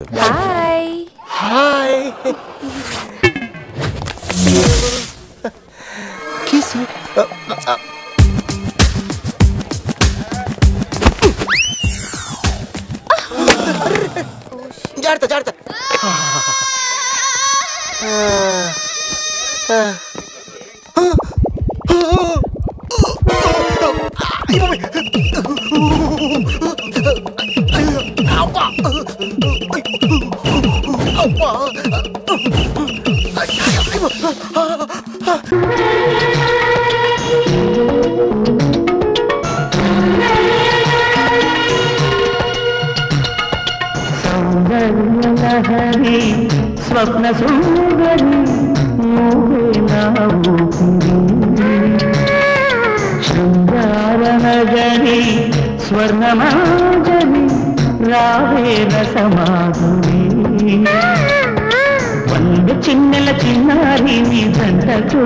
hi hi kiss జాగ్రత్త జాగ్రత్త సౌందర్యలహరి स्वप्न सुंदरी मोहे नाऊ शृंगार नगरी स्वर्णमाजरी రావే రసమాధురి వంద చిన్నెల చిన్నారి నీ జంటకు